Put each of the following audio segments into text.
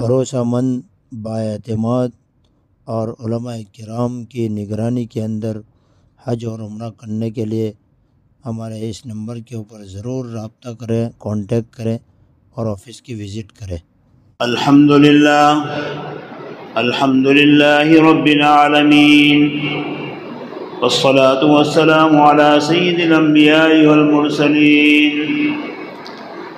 भरोसामंद बातमाद और कराम की निगरानी के अंदर हज और उम्र करने के लिए हमारे इस नंबर के ऊपर ज़रूर रबता करें कांटेक्ट करें और ऑफ़िस की विज़िट करें। अल्हम्दुलिल्लाह अल्हम्दुलिल्लाह रब्बिल वस्सलातु वस्सलामु अला सय्यिदिल अंबिया'i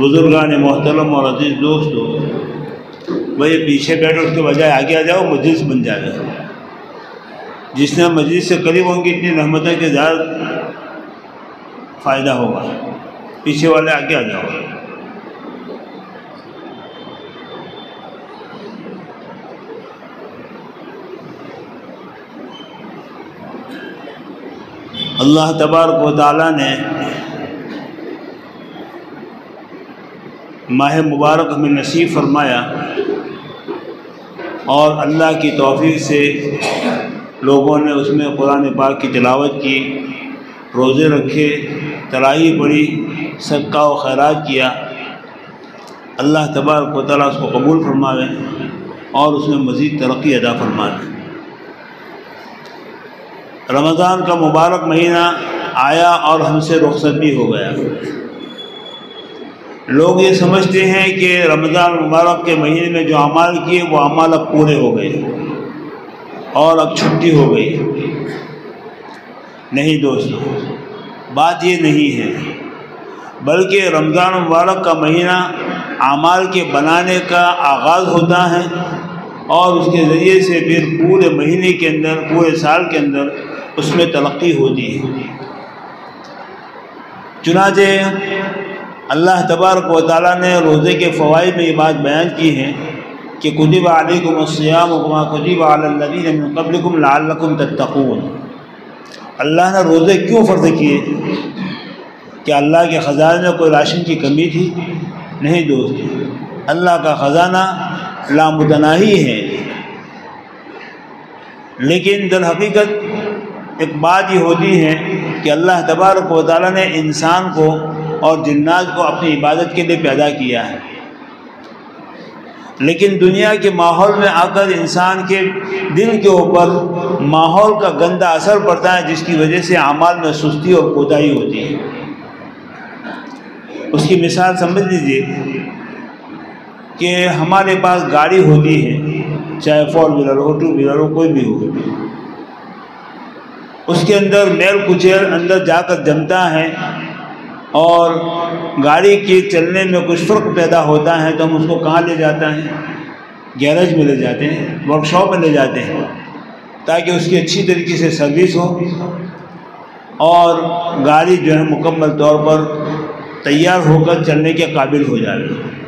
बुजुर्गान मोहतरम और अज़ीज़ दोस्तों भाई पीछे बैठो उसके बजाय आगे आ जाओ, मजलिस बन जाएगा जिसने मजलिस से करीब होंगे, इतनी रहमतें के ज़्यादा फ़ायदा होगा। पीछे वाले आगे आ जाओ। अल्लाह तबारक व ताली ने माह मुबारक हमें नसीब फरमाया और अल्लाह की तोफ़ी से लोगों ने उसमें कुरान पाक की तिलावत की, रोज़े रखे तराही पढ़ी, सदका व खैरात किया। अल्लाह तबारक ताली उसको कबूल फरमावे और उसमें मज़ीद तरक्की अदा फरमाए रमज़ान का मुबारक महीना आया और हमसे रुखसत भी हो गया। लोग ये समझते हैं कि रमज़ान मुबारक के महीने में जो अमाल किए, वो अमाल अब पूरे हो गए और अब छुट्टी हो गई नहीं दोस्तों, बात ये नहीं है, बल्कि रमज़ान मुबारक का महीना अमाल के बनाने का आगाज़ होता है और उसके ज़रिए से फिर पूरे महीने के अंदर, पूरे साल के अंदर उसमें तरक्की होती है। चुनाचे अल्लाह तबारक व ने रोज़े के फ़वाद में ये बात बयान की है कि कुतब अलैकुमस्याम कुतब अलदीन कबलकुम लालकुम तत्तकून। अल्लाह ने रोज़े क्यों फ़र्ज़ किए? कि अल्लाह के ख़जाने में कोई राशन की कमी थी? नहीं दोस्त। अल्लाह का ख़जाना लामुतनाही है। लेकिन दर हकीकत एक बात ये होती है कि अल्लाह तबारक व ताली ने इंसान को और जन्नात को अपनी इबादत के लिए पैदा किया है। लेकिन दुनिया के माहौल में आकर इंसान के दिल के ऊपर माहौल का गंदा असर पड़ता है, जिसकी वजह से अमाल में सुस्ती और कोताही होती है। उसकी मिसाल समझ लीजिए कि हमारे पास गाड़ी होती है, चाहे फोर व्हीलर हो टू व्हीलर हो, कोई भी हो। उसके अंदर मेल कुचेल अंदर जाकर जमता है और गाड़ी के चलने में कुछ फ़र्क पैदा होता है तो हम उसको कहाँ ले जाते हैं? गैरेज में ले जाते हैं वर्कशॉप में ले जाते हैं, ताकि उसकी अच्छी तरीके से सर्विस हो। और गाड़ी जो है मुकम्मल तौर पर तैयार होकर चलने के काबिल हो जाए।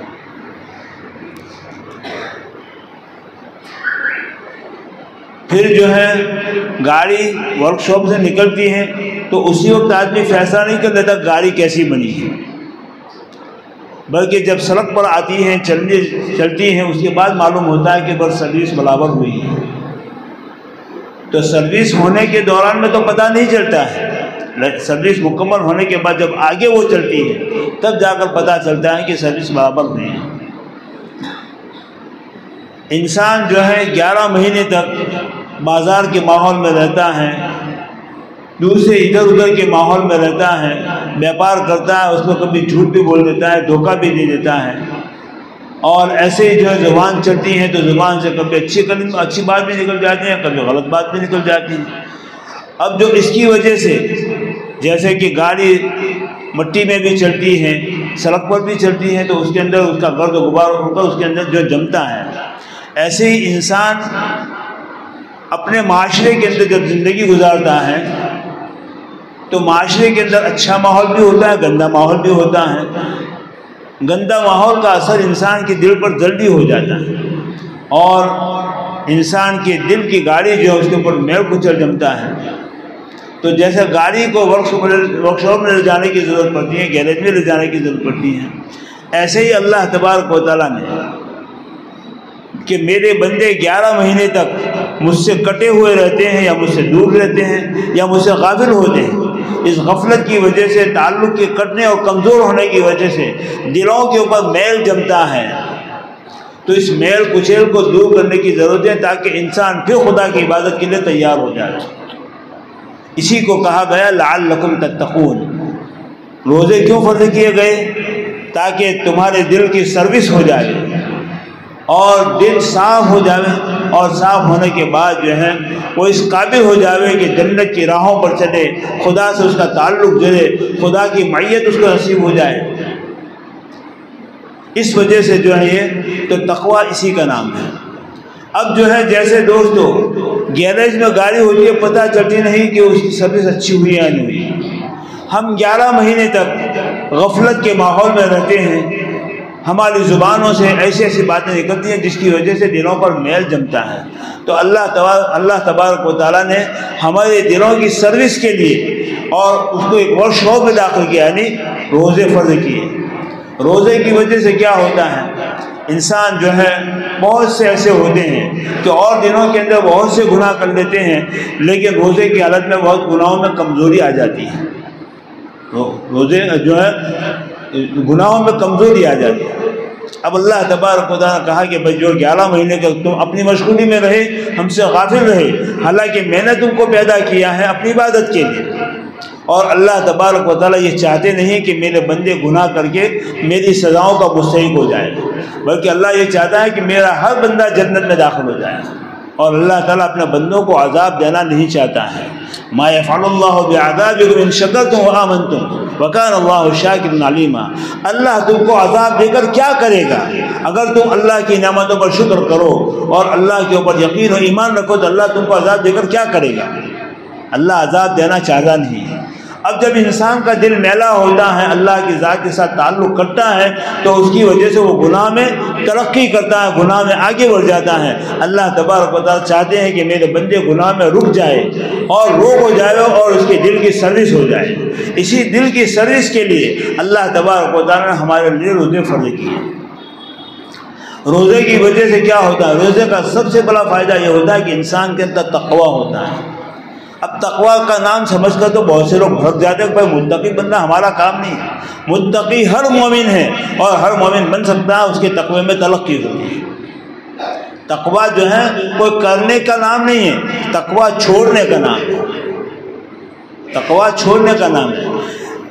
फिर जो है गाड़ी वर्कशॉप से निकलती है तो उसी वक्त आदमी फैसला नहीं कर लेता गाड़ी कैसी बनी। है बल्कि जब सड़क पर आती हैं, चलने चलती हैं, उसके बाद मालूम होता है कि बस सर्विस बराबर हुई है। तो सर्विस होने के दौरान में तो पता नहीं चलता है। सर्विस मुकम्मल होने के बाद जब आगे वो चलती है, तब जाकर पता चलता है कि सर्विस बराबर हुई है। इंसान जो है ग्यारह महीने तक बाज़ार के माहौल में रहता है, दूसरे इधर उधर के माहौल में रहता है, व्यापार करता है उसमें कभी झूठ भी बोल देता है, धोखा भी दे देता है। और ऐसे ही जो है, ज़ुबान चलती है तो ज़ुबान से कभी अच्छी कल अच्छी बात भी निकल जाती है, कभी गलत बात भी निकल जाती है। अब जो इसकी वजह से, जैसे कि गाड़ी मट्टी में भी चलती है, सड़क पर भी चलती है तो उसके अंदर उसका गर्द गुबार होकर उसके अंदर जो जमता है। ऐसे ही इंसान अपने माशरे के अंदर जब ज़िंदगी गुजारता है तो माशरे के अंदर अच्छा माहौल भी होता है, गंदा माहौल भी होता है। गंदा माहौल का असर इंसान के दिल पर जल्दी हो जाता है। और इंसान के दिल की गाड़ी जो है, उसके ऊपर मेल कुचल जमता है। तो जैसे गाड़ी को वर्कशॉप वर्कशॉप में ले जाने की ज़रूरत पड़ती है गैरेज में ले जाने की ज़रूरत पड़ती है। ऐसे ही अल्लाह तबारक वाली ने कि मेरे बंदे ग्यारह महीने तक मुझसे कटे हुए रहते हैं या मुझसे दूर रहते हैं या मुझसे काबिल होते हैं। इस गफलत की वजह से, ताल्लुक़ के कटने और कमज़ोर होने की वजह से दिलों के ऊपर मैल जमता है। तो इस मेल कुचेल को दूर करने की ज़रूरत है ताकि इंसान फिर खुदा की इबादत के लिए तैयार हो जाए। इसी को कहा गया लाल लकुम तत्तकून। रोज़े क्यों फ़र्ज़ किए गए? ताकि तुम्हारे दिल की सर्विस हो जाए और दिल साफ़ हो जावे और साफ़ होने के बाद जो है, वो इस काबिल हो जावे कि जन्नत की राहों पर चले खुदा से उसका ताल्लुक जुड़े, खुदा की मैयत उसको नसीब हो जाए। इस वजह से जो है ये तो तकवा इसी का नाम है। अब जो है, जैसे दोस्तों, गैरेज में गाड़ी होती है, पता चलती नहीं कि उसकी सर्विस अच्छी हुई या नहीं। हुई हम 11 महीने तक गफलत के माहौल में रहते हैं हमारी ज़ुबानों से ऐसी ऐसी बातें निकलती हैं जिसकी वजह से दिलों पर मेल जमता है। तो अल्लाह तबार, अल्लाह तबारक वाली ने हमारे दिलों की सर्विस के लिए और उसको एक वर्कशॉप में दाखिल किया, यानी रोज़े फ़र्ज़ किए। रोज़े की वजह से क्या होता है? इंसान जो है, बहुत से ऐसे होते हैं कि और दिनों के अंदर बहुत से गुनाह कर लेते हैं, लेकिन रोज़े की हालत में बहुत गुनाहों में कमज़ोरी आ जाती है। रोज़े जो है गुनाहों में कमज़ोरी आ जाती है। अब अल्लाह तबारक कहा कि भाई जो ग्यारह महीने के तुम अपनी मशगूली में रहे, हमसे गाफिल रहे। हालाँकि मैंने तुमको पैदा किया है अपनी इबादत के लिए। और अल्लाह तबारक वाली ये चाहते नहीं कि मेरे बंदे गुनाह करके मेरी सज़ाओं का मुस्तक हो जाए। बल्कि अल्लाह ये चाहता है कि मेरा हर बंदा जन्नत में दाखिल हो जाए। और अल्लाह ताला अपने बंदों को आज़ाब देना नहीं चाहता है। इन शक्ल तुम आमन तुम वकान अल्लाह शाकिर अल्लाह तुमको आज़ाब देकर क्या करेगा? अगर तुम अल्लाह की नामतों पर शुक्र करो और अल्लाह के ऊपर यकीन और ईमान रखो तो अल्लाह तुमको आज़ाब देकर क्या करेगा? अल्लाह आज़ाब देना चाहता नहीं। है अब जब इंसान का दिल मेला होता है, अल्लाह की ज़ात के साथ ताल्लुक़ करता है तो उसकी वजह से वो गुनाह में तरक्की करता है, गुनाह में आगे बढ़ जाता है। अल्लाह तबारक चाहते हैं कि मेरे बंदे गुनाह में रुक जाए और रोक हो जाए और उसके दिल की सर्विस हो जाए। इसी दिल की सर्विस के लिए अल्लाह तबारक ने हमारे लिए रोज़े फ़र्ज़ किए। रोज़े की वजह से क्या होता है? रोज़े का सबसे बड़ा फ़ायदा ये होता है कि इंसान के अंदर तकवा होता है। अब तकवा का नाम समझकर तो बहुत से लोग भड़क जाते हैं भाई मुतकी बनना हमारा काम नहीं है। हर मोमिन है और हर मोमिन बन सकता है, उसके तकवे में तरक्की होती है। तकवा जो है, कोई करने का नाम नहीं है, तकवा छोड़ने का नाम है। तकवा छोड़ने का नाम है।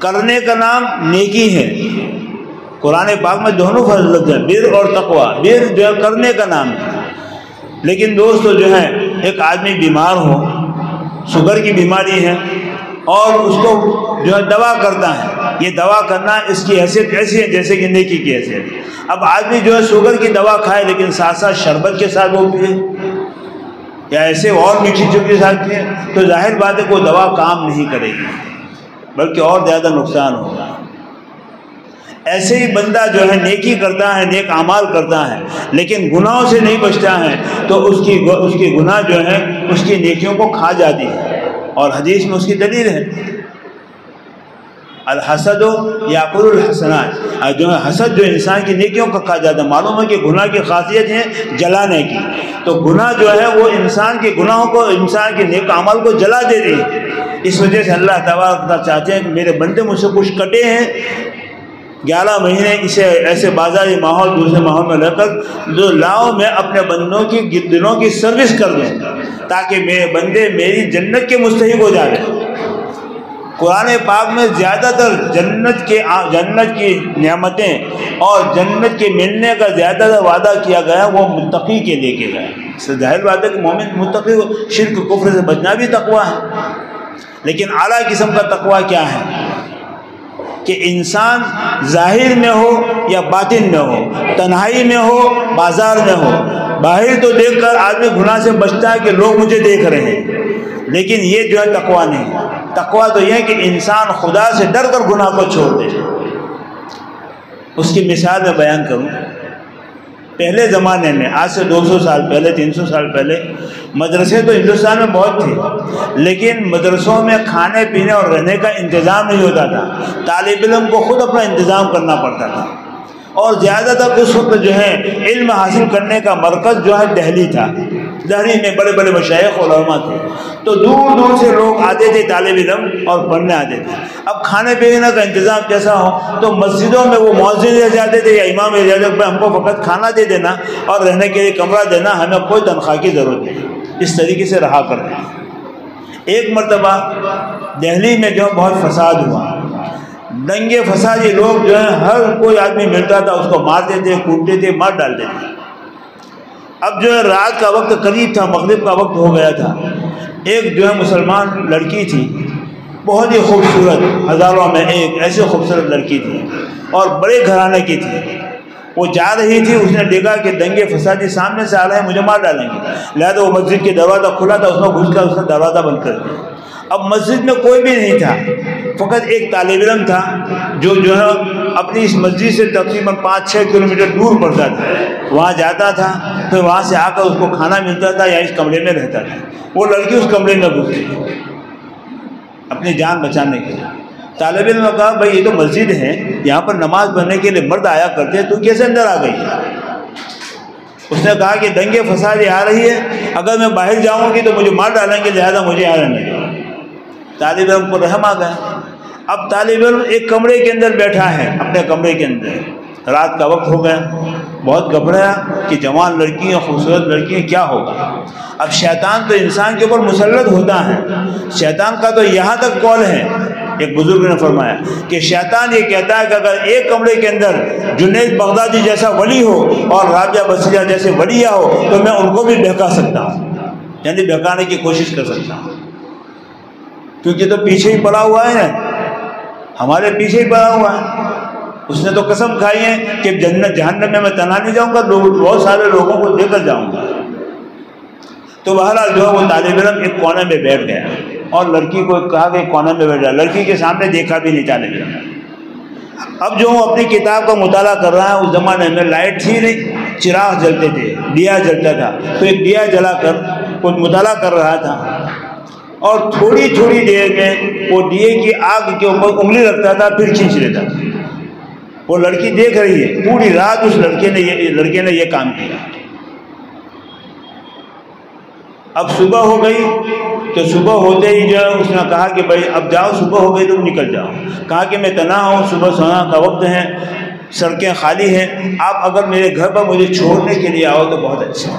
करने का नाम नेकी है। कुरान पाक में दोनों फजलत हैं बिर और तकवा। बिर जो है, करने का नाम है। लेकिन दोस्तों जो है, एक आदमी बीमार हो शुगर की बीमारी है और उसको जो है दवा करना है। ये दवा करना इसकी हैसियत कैसी है जैसे कि नेकी की हैसियत। अब आदमी जो है शुगर की दवा खाए, लेकिन साथ साथ शरबत के साथ वो पिए, या ऐसे और मीठी चीज़ों के साथ पिए तो ज़ाहिर बात है कोई दवा काम नहीं करेगी, बल्कि और ज़्यादा नुकसान होगा। ऐसे ही बंदा जो है नेकी करता है, नेक अमाल करता है, लेकिन गुनाहों से नहीं बचता है तो उसकी उसकी गुनाह जो है, उसकी नेकियों को खा जाती है। और हदीस में उसकी दलील है। अलहसद याकुल हसनात। जो है हसद जो इंसान की नेकियों का खा जाता है। मालूम है कि गुनाह की खासियत है जलाने की। तो गुनाह जो है वो इंसान के गुनाहों को, इंसान के नेक अमल को जला देती है। इस वजह से अल्लाह तबारक चाहते हैं कि मेरे बंदे मुझसे कुछ कटे हैं ग्यारह महीने इसे ऐसे बाजारी माहौल, दूसरे माहौल में रहकर जो लाओ मैं अपने बंदों की, दिनों की सर्विस कर दूँ, ताकि मेरे बंदे मेरी जन्नत के मुस्तक हो जाए कुरान पाक में ज़्यादातर जन्नत के, जन्नत की नियामतें और जन्नत के मिलने का ज़्यादातर वादा किया गया, वो मुतकी के लेके गया। ज़ाहिर बात है कि मोमिन मुतकी शिरक, कुफर से बचना भी तकवा है। लेकिन आला किस्म का तकवा क्या है? कि इंसान ज़ाहिर में हो या बातिन में हो, तन्हाई में हो, बाज़ार में हो। बाहर तो देखकर आदमी गुनाह से बचता है कि लोग मुझे देख रहे हैं। लेकिन ये जो है तकवा नहीं। तकवा तो यह है कि इंसान खुदा से डर कर गुनाह को छोड़ दे। उसकी मिसाल मैं बयान करूँ। पहले ज़माने में, आज से 200 साल पहले 300 साल पहले, मदरसे तो हिंदुस्तान में बहुत थे, लेकिन मदरसों में खाने, पीने और रहने का इंतज़ाम नहीं होता था। तालब इलम को ख़ुद अपना इंतज़ाम करना पड़ता था। और ज़्यादातर उस वक्त जो है, इल्म हासिल करने का मरकज़ जो है दहली था। दहली में बड़े बड़े मशाइ थे। तो दूर दूर से लोग आते थे तालब इलम और पढ़ने आते थे। अब खाने पीने का इंतज़ाम कैसा हो तो मस्जिदों में वो मौजिद रह जाते थे या इमाम रह जाते थे हमको फ़कत खाना दे देना और रहने के लिए कमरा देना, हमें कोई तनख्वाह की ज़रूरत नहीं। इस तरीके से रहा करते एक मरतबा दहली में जो बहुत फसाद हुआ। दंगे फसादी लोग जो है, हर कोई आदमी मिलता था, उसको मारते थे कूटते थे, मार डालते थे। अब जो है रात का वक्त करीब था, मगरब का वक्त हो गया था। एक जो है मुसलमान लड़की थी, बहुत ही खूबसूरत, हज़ारों में एक ऐसी खूबसूरत लड़की थी और बड़े घराने की थी। वो जा रही थी, उसने देखा कि दंगे फसादी सामने से आ रहे हैं, मुझे मार डालेंगे। लिहाजा वो मस्जिद के दरवाज़ा खुला था, उसमें घुस कर उसने दरवाज़ा बंद कर दिया। अब मस्जिद में कोई भी नहीं था, फ़कत एक तालब इलम था, जो जो है अपनी इस मस्जिद से तकरीबन पाँच छः किलोमीटर दूर पड़ता था। वहाँ जाता था वहाँ से आकर उसको खाना मिलता था या इस कमरे में रहता था। वो लड़की उस कमरे में घुस गई। अपनी जान बचाने के लिए। तालब ने कहा, भाई, ये तो मस्जिद है। यहाँ पर नमाज़ पढ़ने के लिए मर्द आया करते हैं, तू कैसे अंदर आ गई? उसने कहा कि दंगे फसादी आ रही है। अगर मैं बाहर जाऊँगी तो मुझे मार डालेंगे, लिहाजा मुझे आ रहने तालिब इलम को रहम आ गया। अब तालिब एक कमरे के अंदर बैठा है, अपने कमरे के अंदर। रात का वक्त हो गया। बहुत घबराया कि जवान लड़की खूबसूरत लड़की क्या होगा? अब शैतान तो इंसान के ऊपर मुसलत होता है। शैतान का तो यहाँ तक कॉल है, एक बुज़ुर्ग ने फरमाया कि शैतान ये कहता है कि अगर एक कमरे के अंदर जुनेद बगदादी जैसा वली हो और राजा बसिया जैसे वलिया हो तो मैं उनको भी बहका सकता हूँ। यानी बहकाने की कोशिश कर सकता हूँ। क्योंकि तो पीछे ही पड़ा हुआ है। ना हमारे पीछे ही पड़ा हुआ है। उसने तो कसम खाई है कि जन्नत जहन्नम में मैं तना नहीं जाऊँगा बहुत सारे लोगों को देकर जाऊँगा। तो बहरहाल जो है वो तालब इलम एक कोने में बैठ गया। और लड़की को कहा कि कोने में बैठ गया लड़की के सामने देखा भी नहीं तालब इलम अब जो वो अपनी किताब का मुताला कर रहा है, उस ज़माने में लाइट थी नहीं, चिराग जलते थे, दिया जलता था। तो एक दिया जलाकर कुछ मुताला कर रहा था। और थोड़ी थोड़ी देर में वो दिए की आग के ऊपर उंगली रखता था, फिर खींच लेता था। वो लड़की देख रही है, पूरी रात उस लड़के ने ये, लड़के ने ये काम किया। अब सुबह हो गई तो सुबह होते ही जो है उसने कहा कि भाई, अब जाओ, सुबह हो गई, तुम निकल जाओ। कहा कि मैं तना हूँ, सुबह सोना का वक्त है, सड़कें खाली हैं, आप अगर मेरे घर पर मुझे छोड़ने के लिए आओ तो बहुत अच्छा।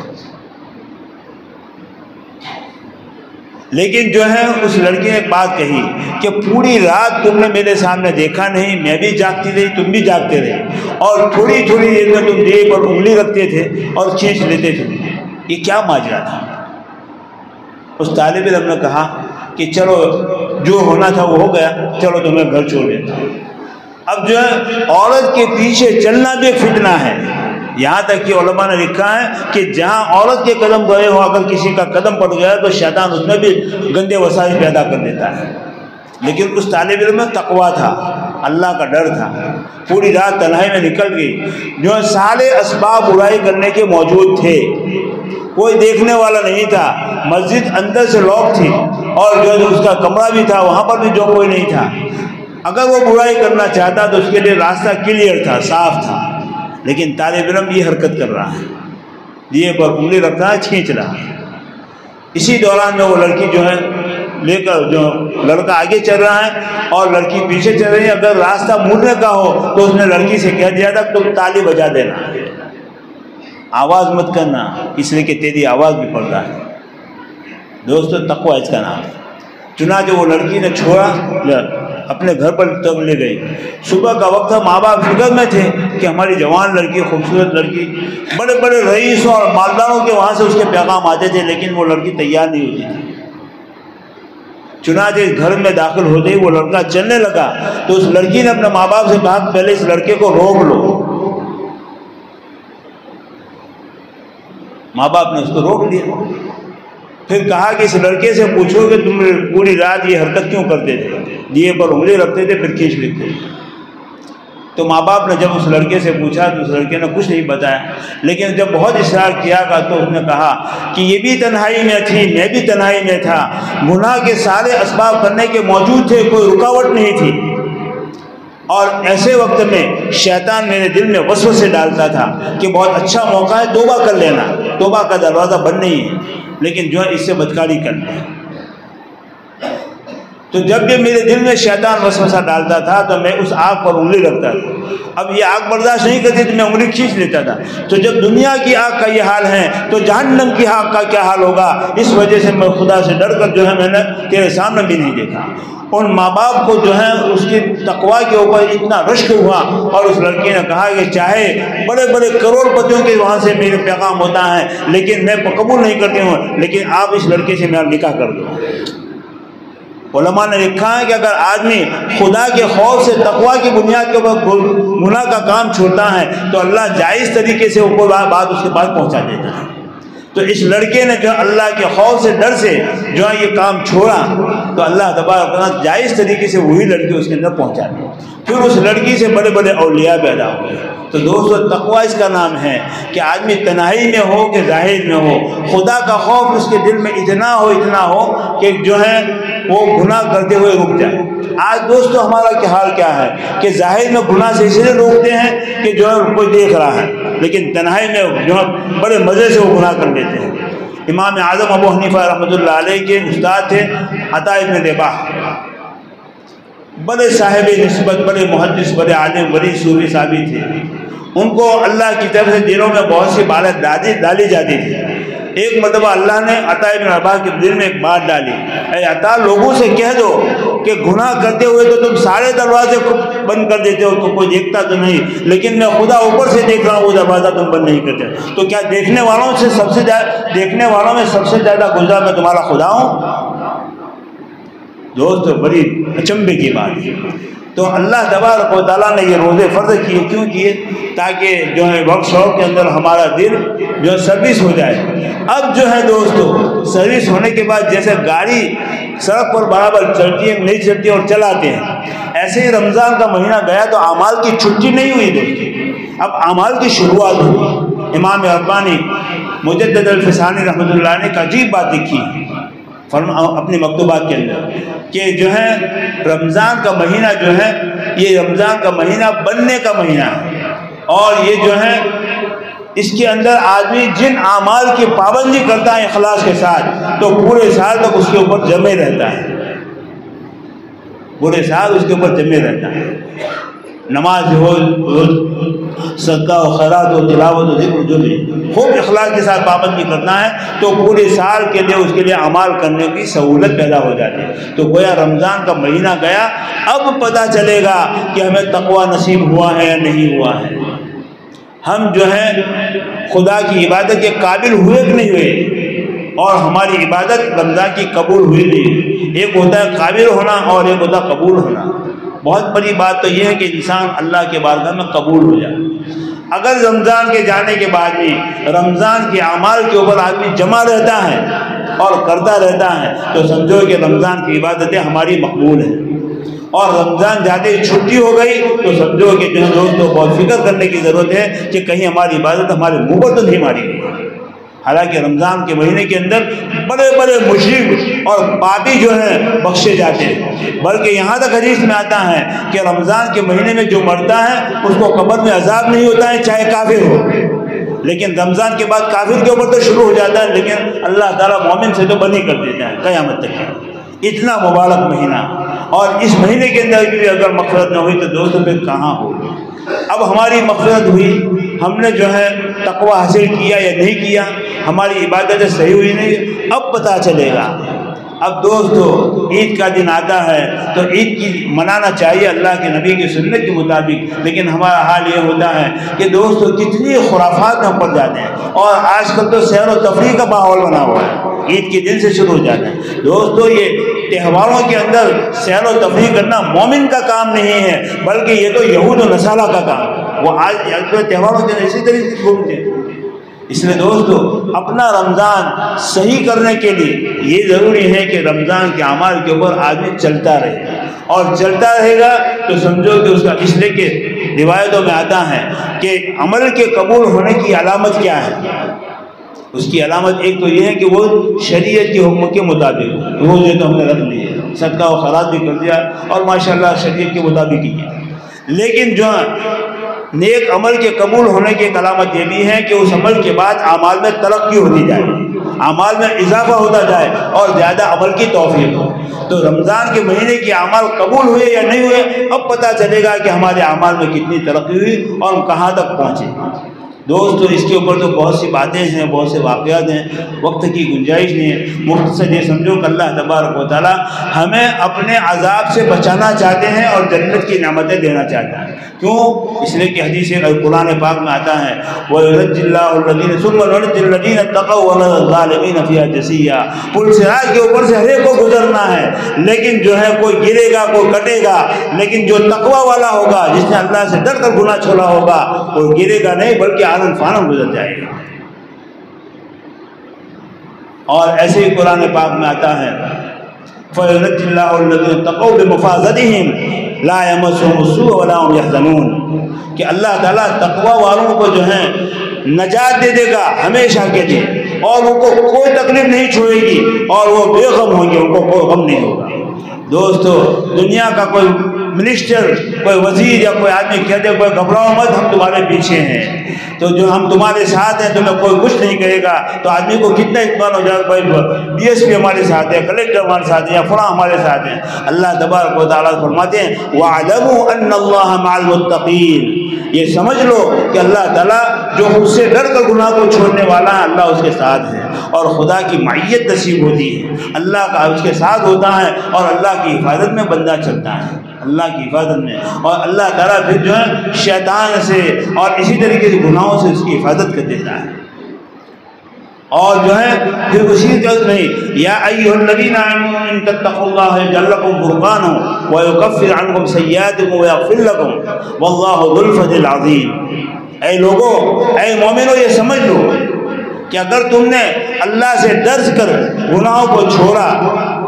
लेकिन जो है, उस लड़की ने एक बात कही कि पूरी रात तुमने मेरे सामने देखा नहीं, मैं भी जागती रही, तुम भी जागते रहे। और थोड़ी थोड़ी देर में तुम देह और उंगली रखते थे और खींच लेते थे। ये क्या माजरा था? उस तालब इलम ने कहा कि चलो, जो होना था वो हो गया, चलो तुम्हें घर छोड़ देता अब जो है, औरत के पीछे चलना भी फितना है। यहाँ तक कि उलमा ने लिखा है कि जहाँ औरत के कदम गए हो, अगर किसी का कदम पड़ गया तो शैतान उसमें भी गंदे वसाइल पैदा कर देता है। लेकिन उस तालब इलम में तकवा था, अल्लाह का डर था। पूरी रात तनहाई में निकल गई। जो सारे इसबाब बुराई करने के मौजूद थे, कोई देखने वाला नहीं था। मस्जिद अंदर से लॉक थी और जो उसका कमरा भी था, वहाँ पर भी जो कोई नहीं था। अगर वो बुराई करना चाहता तो उसके लिए रास्ता क्लियर था, साफ़ था। लेकिन तालब इलम ये हरकत कर रहा है। दिए पर उंगली रख रहा है खींच रहा है। इसी दौरान में वो लड़की जो है, लेकर जो लड़का आगे चल रहा है और लड़की पीछे चल रही है। अगर रास्ता मुड़ने का हो तो उसने लड़की से कह दिया था, तुम ताली बजा देना। आवाज़ मत करना, इसलिए कि तेरी आवाज़ भी पड़ रहा है। दोस्तों, तकवा इसका नाम चुना जो वो लड़की ने छोड़ा अपने घर पर तब ले गई। सुबह का वक्त था माँ बाप फ़िक्र में थे कि हमारी जवान लड़की, खूबसूरत लड़की बड़े बड़े रईसों और मालदारों के वहाँ से उसके पैगाम आते थे, लेकिन वो लड़की तैयार नहीं होती थी। चुनाचे घर में दाखिल होते ही वो लड़का चलने लगा तो उस लड़की ने अपने माँ बाप से कहा, पहले इस लड़के को रोक लो। माँ बाप ने उसको रोक लिया फिर कहा कि इस लड़के से पूछो कि तुम पूरी रात ये हरकत क्यों करते थे? दिए पर उंगली रखते थे, फिर खींच लेते तो माँ बाप ने जब उस लड़के से पूछा तो उस लड़के ने कुछ नहीं बताया। लेकिन जब बहुत इशरार किया का तो उसने कहा कि ये भी तन्हाई में थी, मैं भी तन्हाई में था। गुनाह के सारे इसबाब करने के मौजूद थे, कोई रुकावट नहीं थी। और ऐसे वक्त में शैतान मेरे दिल में वस्व से डालता था कि बहुत अच्छा मौका है, तोबा कर लेना। तोबा का दरवाज़ा बंद नहीं है। लेकिन जो है इससे बदकारी कर हैं। तो जब भी मेरे दिल में शैतान वसवसा डालता था तो मैं उस आग पर उंगली रखता था। अब ये आग बर्दाश्त नहीं करती तो मैं उंगली खींच लेता था। तो जब दुनिया की आग का ये हाल है तो जहन्नम की आग का क्या हाल होगा? इस वजह से मैं खुदा से डर कर जो है मैंने तेरे सामने भी नहीं देखा। उन माँ बाप को जो है उसकी तकवा के ऊपर इतना रश्क हुआ और उस लड़की ने कहा कि चाहे बड़े बड़े करोड़पतियों के वहाँ से मेरे पैगाम होता है, लेकिन मैं कबूल नहीं करती हूँ, लेकिन आप इस लड़के से मेरा निकाह कर दो। उलमा ने लिखा है कि अगर आदमी खुदा के खौफ से तकवा की बुनियाद के ऊपर गुनाह का काम छोड़ता है तो अल्लाह जायज़ तरीके से ऊपर बात उसके पास पहुँचा देता है। तो इस लड़के ने जो अल्लाह के खौफ से, डर से जो है ये काम छोड़ा तो अल्लाह तबारक जायज़ तरीके से वही लड़के उसके अंदर पहुँचा दी फिर उस लड़की से बड़े बड़े अलिया पैदा हुए तो दोस्तों, तकवा इसका नाम है कि आदमी तनाई में हो कि ज़ाहिर में हो। खुदा का खौफ उसके दिल में इतना हो इतना हो कि जो है वो गुनाह करते हुए रुक जाए। आज दोस्तों, हमारा क्या हाल क्या है? कि ज़ाहिर में गुनाह से इसलिए रोकते हैं कि जो है कोई देख रहा है, लेकिन तनाई में जो है बड़े मज़े से वो गुनाह कर लेते हैं। इमाम आज़म अबू हनीफ़ा रहमत के उस्ताद थे, अता इबन देबा बड़े साहेब नस्बत, बड़े मुहदस बड़े आलिम, बड़ी सूफी साबी थे। उनको अल्लाह की तरफ़ से दिलों में बहुत सी बात दादी, डाली जाती थी। एक मतलब अल्लाह ने अता इबन अब्बा के दिल में एक बात डाली। अरे अता, लोगों से कह दो कि गुनाह करते हुए तो तुम सारे दरवाजे बंद कर देते हो तो कोई देखता तो नहीं। लेकिन मैं खुदा ऊपर से देख रहा हूँ, वो दरवाज़ा तुम बंद नहीं करते। तो क्या देखने वालों से सबसे ज़्यादा देखने वालों में सबसे ज़्यादा गुजरा मैं तुम्हारा खुदा हूँ? दोस्त, बड़ी अचंभे की बात है। तो अल्लाह तबारक ताली ने ये रोज़े फ़र्ज़ किए, क्यों किए? ताकि जो है वर्कशॉप के अंदर हमारा दिल जो है सर्विस हो जाए। अब जो है दोस्तों, सर्विस होने के बाद जैसे गाड़ी सड़क पर बराबर चलती है, नहीं चलती है और चलाते हैं। ऐसे ही रमज़ान का महीना गया तो अमाल की छुट्टी नहीं हुई दोस्तों। अब अमाल की शुरुआत हुई। इमाम अब्बानी मुजद्दल रहमत ने का अजीब बात लिखी। फरमा अपने मकतूबात के अंदर। कि जो है, रमज़ान का महीना जो है, ये रमज़ान का महीना बनने का महीना है। और ये जो है, इसके अंदर आदमी जिन आमाल की पाबंदी करता है अखलास के साथ तो पूरे साल तक उसके ऊपर जमे रहता है। पूरे साल उसके ऊपर जमे रहता है। नमाज़ हो सदका हो खैरात हो तिलावत हो ज़िक्र जो भी, खूब अखलाक के साथ पाबंदी करना है तो पूरे साल के लिए उसके लिए अमाल करने की सहूलत पैदा हो जाती है। तो गोया रमज़ान का महीना गया, अब पता चलेगा कि हमें तकवा नसीब हुआ है या नहीं हुआ है। हम जो है, खुदा की इबादत के काबिल हुए कि नहीं हुए? और हमारी इबादत रमज़ान की कबूल हुई नहीं। एक होता है काबिल होना और एक होता कबूल होना। बहुत बड़ी बात तो यह है कि इंसान अल्लाह के बारगाह में कबूल हो जाए। अगर रमज़ान के जाने के बाद भी रमज़ान के अमाल के ऊपर आदमी जमा रहता है और करता रहता है तो समझो कि रमज़ान की इबादतें हमारी मकबूल हैं। और रमज़ान जाते ही छुट्टी हो गई तो समझो कि जो दोस्तों बहुत फ़िक्र करने की ज़रूरत है कि कहीं हमारी इबादत हमारे मुँह पर तो नहीं मारी गई। हालाँकि रमज़ान के महीने के अंदर बड़े बड़े मुशरक और पापी जो हैं, बख्शे जाते हैं। बल्कि यहाँ तक हदीस में आता है कि रमज़ान के महीने में जो मरता है, उसको कब्र में अजाब नहीं होता है, चाहे काफिर हो। लेकिन रमज़ान के बाद काफिर के ऊपर तो शुरू हो जाता है, लेकिन अल्लाह ताला मोमिन से तो बनी कर देता है, क़यामत तक इतना मुबारक महीना। और इस महीने के अंदर भी अगर मकसद न हुई तो दोस्तों, फिर कहाँ होगी अब हमारी मकसद हुई, हमने जो है तकवा हासिल किया या नहीं किया? हमारी इबादतें सही हुई नहीं, अब पता चलेगा। अब दोस्तों ईद का दिन आता है तो ईद की मनाना चाहिए अल्लाह के नबी की सुन्नत के मुताबिक। लेकिन हमारा हाल ये होता है कि दोस्तों कितनी खुराफात में पड़ जाते हैं, और आजकल तो सैर व तफरी का माहौल बना हुआ है, ईद के दिन से शुरू हो जाता है। दोस्तों ये त्यौहारों के अंदर सैर व तफरी करना मोमिन का काम नहीं है, बल्कि ये तो यहूद नसाला का काम वो आज त्यौहारों के अंदर इसी तरीके से घूमते हैं। इसलिए दोस्तों, अपना रमज़ान सही करने के लिए ये ज़रूरी है कि रमज़ान के अमाल के ऊपर आदमी चलता रहे। और चलता रहेगा तो समझो कि उसका इसलिए कि रिवायतों में आता है कि अमल के कबूल होने की अलामत क्या है? उसकी अलामत एक तो ये है कि वो शरीयत के हुक्म के मुताबिक रोज़े तो हमने रख लिए, सदका व खराज भी कर दिया और माशाल्लाह शरीयत के मुताबिक ही लेकिन जो नेक अमल के कबूल होने की कलामत ये भी है कि उस अमल के बाद अमाल में तरक्की होती जाए अमाल में इजाफा होता जाए और ज़्यादा अमल की तोफ़ी हो। तो रमज़ान के महीने के अमाल कबूल हुए या नहीं हुए, अब पता चलेगा कि हमारे अमाल में कितनी तरक्की हुई और हम कहाँ तक पहुँचे। दोस्तों, इसके ऊपर तो बहुत सी बातें हैं, बहुत से वाक़ात हैं, वक्त की गुंजाइश नहीं है। मुफ़्त से ये समझो कि अल्लाह तबारक वाली हमें अपने अजाब से बचाना चाहते हैं और जन्नत की नामतें देना चाहते हैं। क्यों? इसलिए कि हदीस कुरान पाक में आता है के ऊपर से हरेक को गुजरना है, लेकिन जो है कोई गिरेगा, कोई कटेगा, लेकिन जो तकवा वाला होगा, जिसने अल्लाह से डर कर गुना छोड़ा होगा, वो गिरेगा नहीं, बल्कि आनंद फानंद गुजर जाएगा। और ऐसे ही कुरान पाक में आता है कि अल्लाह ताला तकवा वालों को जो है, नजात दे देगा, हमेशा के लिए। और उनको कोई तकलीफ़ नहीं छुएगी, और वो बेगम होंगे, उनको कोई गम नहीं होगा। दोस्तों, दुनिया का कोई मिनिस्टर कोई वज़ीर या कोई आदमी कहते कोई घबराओ मत, हम तुम्हारे पीछे हैं। तो जो हम तुम्हारे साथ हैं तुम्हें कोई कुछ नहीं कहेगा। तो आदमी को कितना इतमान हो जाएगा? भाई डी एस पी हमारे साथ है, कलेक्टर हमारे साथ है, या फला हमारे साथ हैं। अल्लाह तबारक वाली फरमाते हैं वह वालमतकीन ये समझ लो कि अल्लाह ताला जो उससे डर कर गुनाह को छोड़ने वाला है, अल्लाह उसके साथ है। और खुदा की मैत नसीब होती है। अल्लाह का उसके साथ होता है और अल्लाह की हिफाजत में बंदा चलता है। अल्लाह की हिफाजत में। और अल्लाह ताला फिर जो है, शैतान से और इसी तरीके से गुनाहों से उसकी हिफाजत कर देता है। और जो है, फिर उसी जल्द नहीं, या अय्युहल्लज़ीना इन तत्तक़ुल्लाह जल्लकुम फुरक़ान व युकफ्फिर अन्कुम सय्यातिकुम व यग़फिर लकुम। वल्लाहु ज़ुल फज़ल अज़ीम। ऐ लोगो, ऐ मोमिनो, ये समझ लो कि अगर तुमने अल्लाह से दर्ज कर, गुनाहों को छोड़ा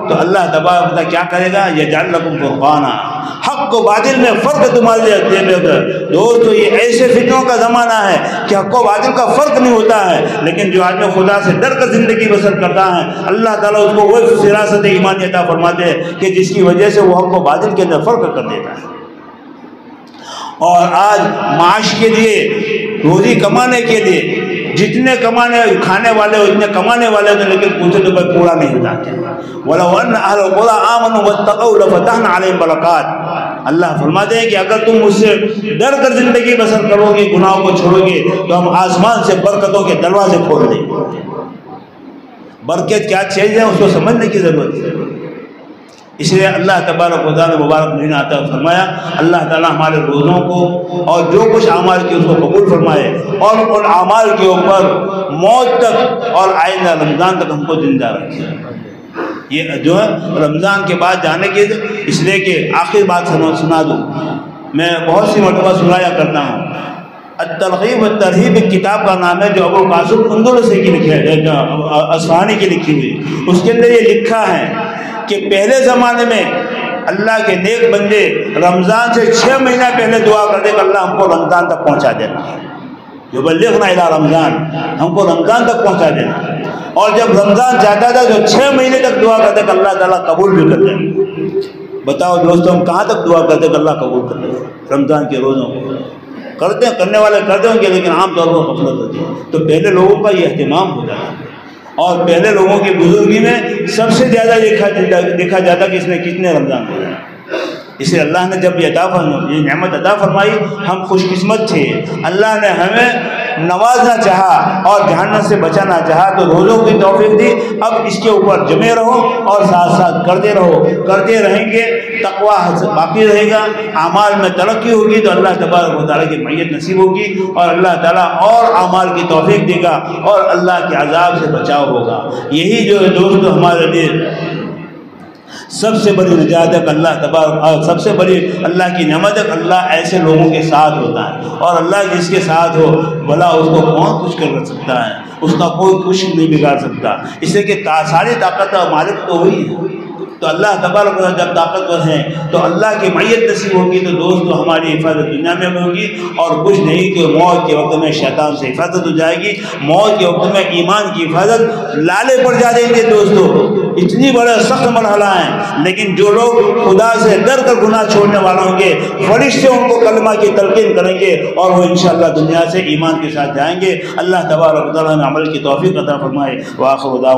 तो अल्लाह तबारक क्या करेगा? ये जान लकुम फुरक़ाना। हक को बादल में फ़र्क तुम्हारे देगा दोस्तों, ये ऐसे फितरों का ज़माना है कि हक बादल का फ़र्क नहीं होता है, लेकिन जो आदमी खुदा से डर कर ज़िंदगी बसर करता है, अल्लाह ताला उसको वही सिरासत ईमानियता फरमाते हैं कि जिसकी वजह से वो हक बादल के अंदर फ़र्क कर देता है। और आज माश के लिए, रोज़ी कमाने के लिए जितने कमाने खाने वाले जितने कमाने वाले थे लेकिन पूछे तो भाई पूरा नहीं जाते बोला वन बोला आमन बरक़ात। अल्लाह फरमाते हैं कि अगर तुम मुझसे डर कर ज़िंदगी बसर करोगे, गुनाहों को छोड़ोगे तो हम आसमान से बरकतों के दरवाजे खोल देंगे। बरकत क्या चीज़ है, उसको समझने की ज़रूरत है इसलिए अल्लाह तबारक मुबारक महीना आता फरमाया। अल्लाह ताला हमारे रोज़ों को और जो कुछ अमाल की उसको कबूल फरमाए और उन अमाल के ऊपर मौत तक और आइंदा रमज़ान तक हमको ज़िंदा रखे। ये जो है, रमज़ान के बाद जाने के इसलिए कि आखिर बात सुना सुना दूँ। मैं बहुत सी मरतबा सुनाया करता हूँ। तरगीब तरहीब एक किताब का नाम है जो अबू कासुम अंदुल से की लिखी है असफानी की लिखी हुई। उसके अंदर ये लिखा है कि पहले ज़माने में अल्लाह के नेक बंदे रमज़ान से छः महीना पहले दुआ करते कि अल्लाह हमको रमज़ान तक पहुँचा देना जो बल्लेखना इला रमज़ान, हमको रमज़ान तक पहुँचा देना और जब रमज़ान जाता था तो छः महीने तक दुआ करते कि अल्लाह ताला कबूल भी कर बताओ दोस्तों, हम कहाँ तक दुआ करते कि अल्लाह कबूल कर रमज़ान के रोज़ों को। करते, करने वाले करते होंगे लेकिन आमतौर पर गफलत होती है। तो पहले लोगों का ये अहतमाम होता है। और पहले लोगों की बुजुर्गी में सबसे ज़्यादा देखा देखा जाता कि इसने कितने रमज़ान हो इसे अल्लाह ने जब ये अदा फरमा ये नमत अदा फरमाई, हम खुशकस्मत थे। अल्लाह ने हमें नवाजना चाहा और जहन्नत से बचाना चाहा तो रोज़ों की तोफ़ी दी। अब इसके ऊपर जमे रहो और साथ साथ करते रहो। करते रहेंगे, तकवा बाकी रहेगा। अमाल में तरक्की होगी तो अल्लाह तबारक ताली की मैत नसीब होगी और अल्लाह ताला और अमाल की तोफ़ी देगा और अल्लाह के अजाब से बचाव होगा। यही जो है दोस्तों, हमारे लिए सबसे बड़ी रजाद अल्लाह तबार और सबसे बड़ी अल्लाह की नमदक अल्लाह ऐसे लोगों के साथ होता है। और अल्लाह जिसके साथ हो, भला उसको कौन कुछ कर सकता है? उसका कोई कुछ नहीं बिगाड़ सकता। इसलिए कि सारी ताकत और मालिक तो हुई है। तो अल्लाह तबारक जब ताकतवर हैं तो अल्लाह की मैत नसीब होगी तो दोस्तों हमारी हिफाजत दुनिया में होगी, और कुछ नहीं कि मौत के वक्त में शैतान से हिफाजत हो जाएगी। मौत के वक्त में ईमान की हिफाजत लाले पड़ जा देंगे दोस्तों। इतनी बड़ा सख्त मरहला है। लेकिन जो लोग खुदा से डर कर गुनाह छोड़ने वाले होंगे, फरिश्ते उनको कलमा की तलकिन करेंगे, और वो इन दुनिया से ईमान के साथ जाएँगे। अल्लाह तबारक अमल की तोफ़ी कदा फरमाए वाखुदा